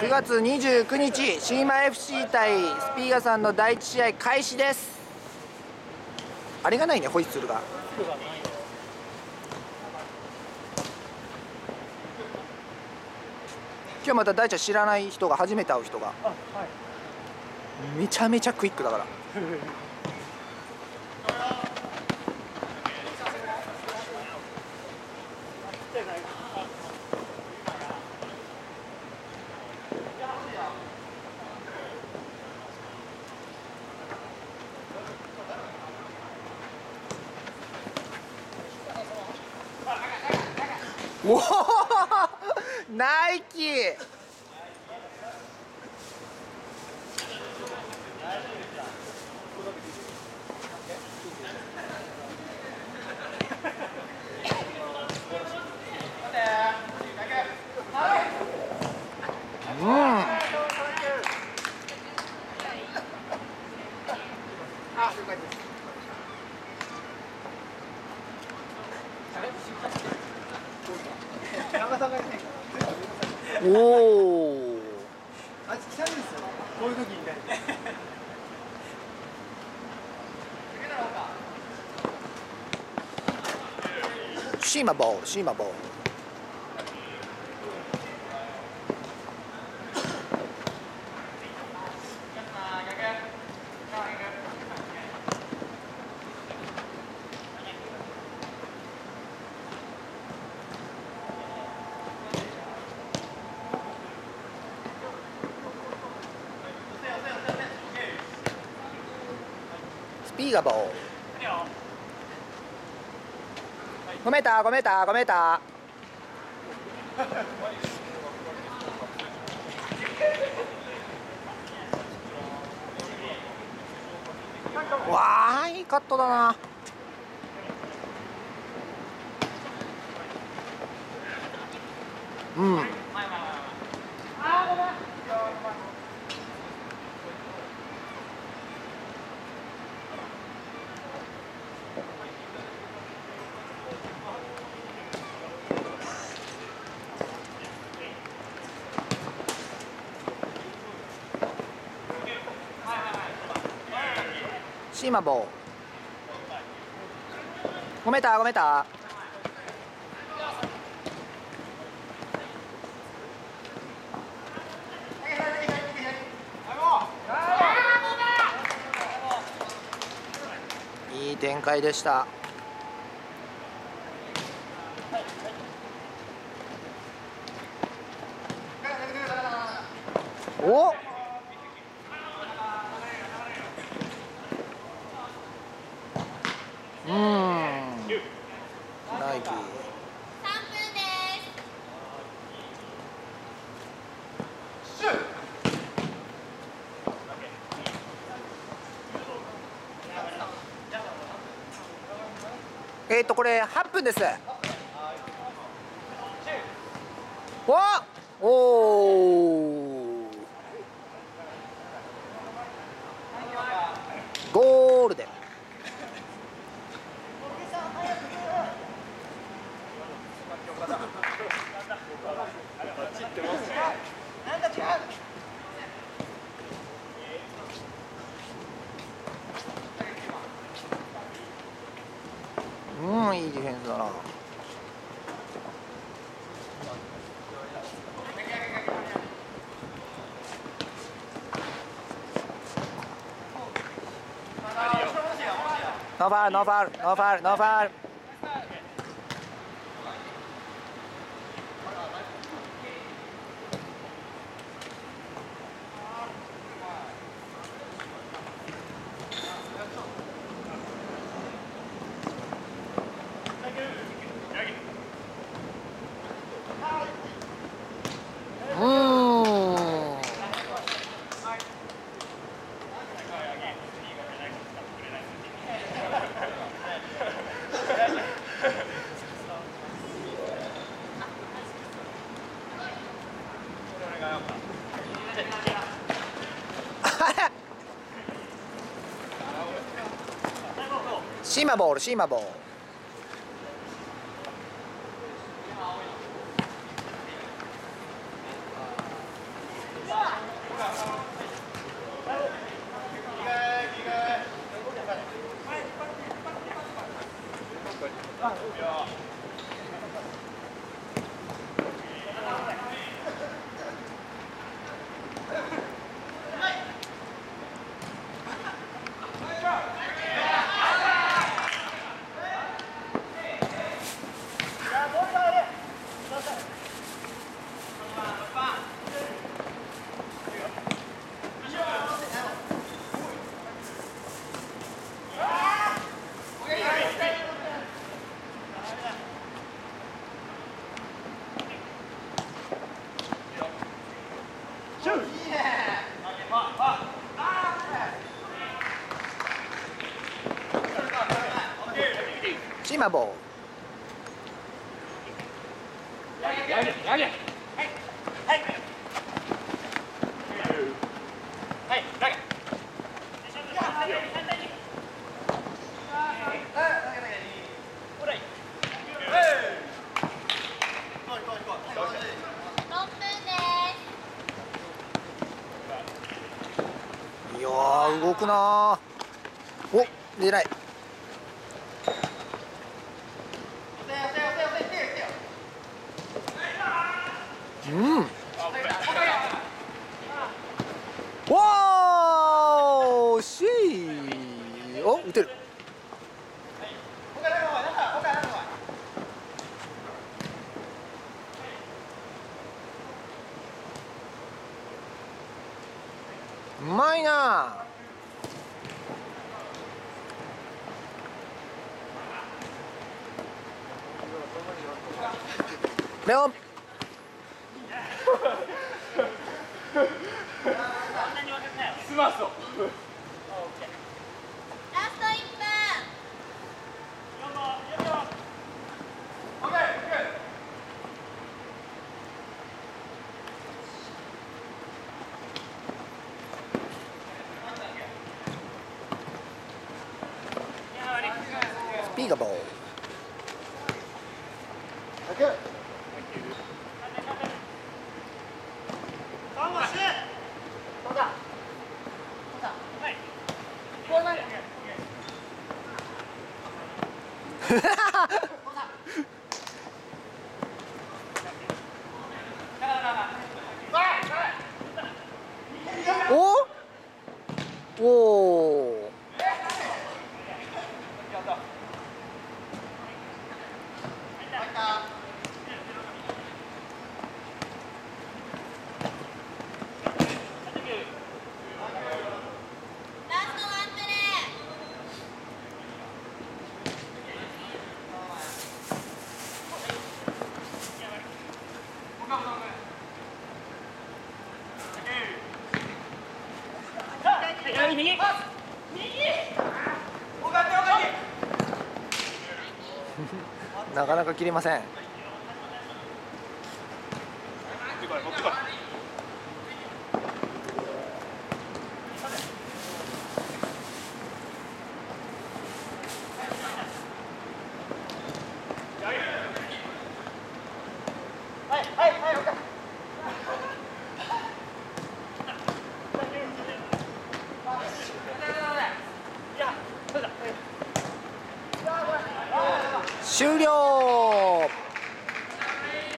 9月29日シーマ FC 対スピーガさんの第1試合開始です。あれがないねホイッスルが。今日また大ちゃん知らない人が初めて会う人が。あはい。めちゃめちゃクイックだからおおナイキ。うん。長さがねおおあいつ来たんですよこういう時にねシーマボールシーマボール。スピーガボー5メーター5メーター5メーターわーいいカットだな。うん。シーマボー5メーター5メーターいい展開でした。おうイキ3分です。えっ、とこれ8分です。わおお Navar, Navar, Navar, Navar. シーマボールシーマボールあシーマボール6分ですいやー動くなー。お狙い。うん。わー惜しいお打てる。うまいなレオン。ラスト1分スピーカーボールおラストワンプレなかなか切れません。